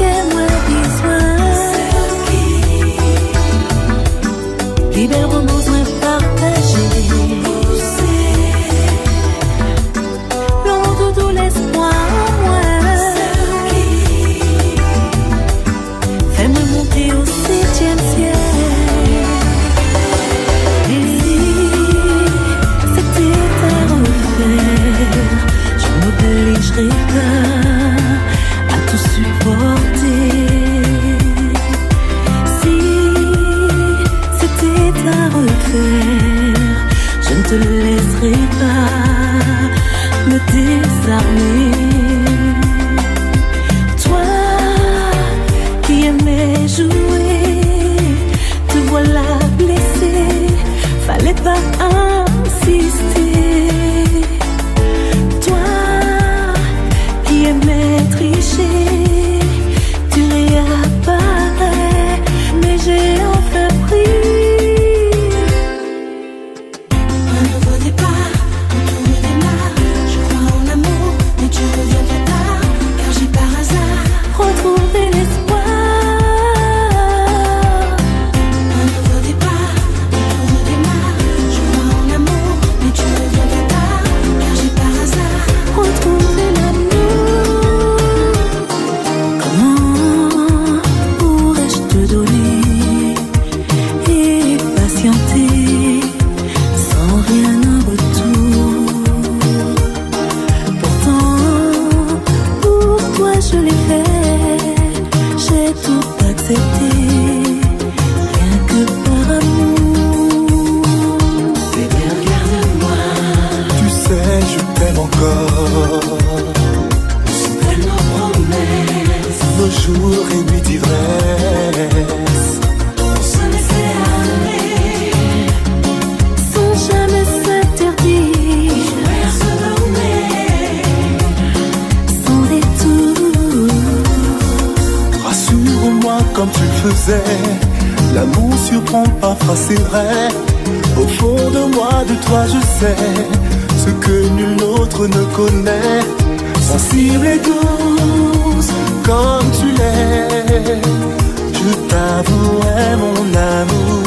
get my tisak ni comme tu le faisais. L'amour surprend parfois, c'est vrai. Au fond de moi, de toi, je sais ce que nul autre ne connaît. Sensible et douce comme tu l'es, je t'avouerai mon amour